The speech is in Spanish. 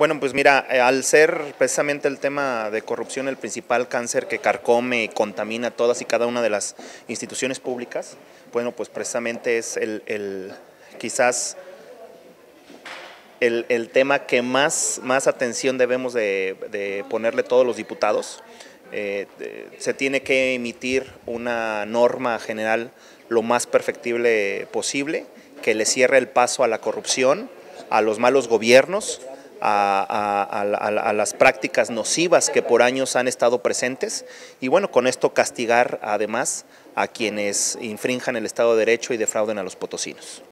Bueno, pues mira, eh, al ser precisamente el tema de corrupción el principal cáncer que carcome y contamina todas y cada una de las instituciones públicas, bueno, pues precisamente es el, quizás el, tema que más, más atención debemos de, ponerle todos los diputados. Eh, se tiene que emitir una norma general lo más perfectible posible, que le cierre el paso a la corrupción, a los malos gobiernos, a, las prácticas nocivas que por años han estado presentes y bueno, con esto castigar además a quienes infrinjan el Estado de Derecho y defrauden a los potosinos.